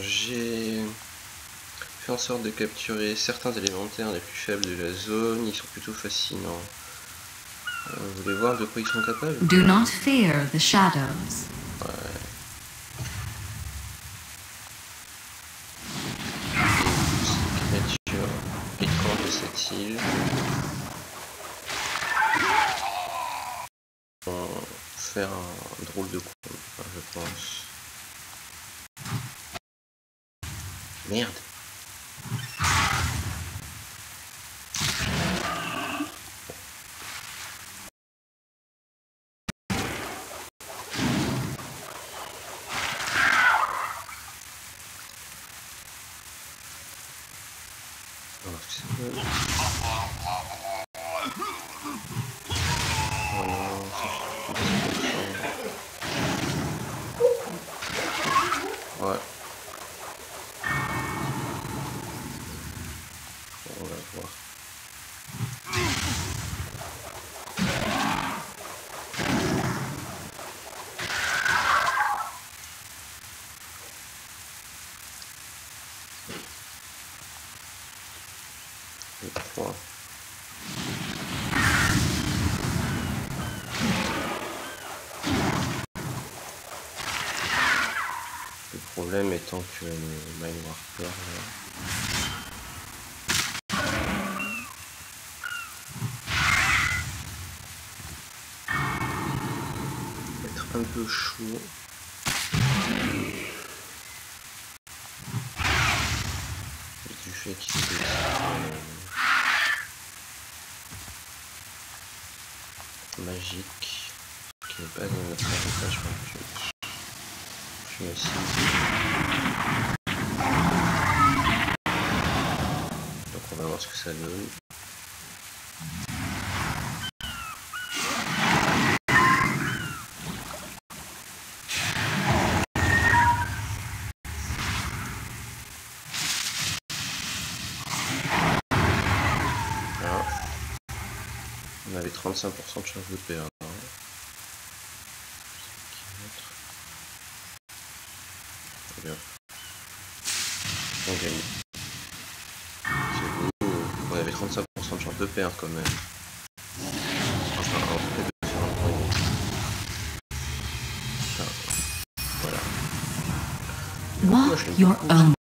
J'ai fait en sorte de capturer certains élémentaires les plus faibles de la zone. Ils sont plutôt fascinants. Euh, vous voulez voir de quoi ils sont capables? Do not fear the shadows. Créature piquante de cette île. On va faire un drôle de coup, je pense. Merde. Alors, c'est bon. Voilà, ça fait plus de 10%. Ouais. On va voir. Le problème étant que le Mind Warper un peu chaud. Du fait qu'il est euh, magique, qui n'est pas dans notre avantage. Je vais aussi. Donc on va voir ce que ça donne. Voilà. On avait 35% de chance de perdre. Très bien. On gagne. C'est beau. On avait 35% de chance de perdre quand même. Enfin, en cas de faire un point. Enfin, voilà. Walk your own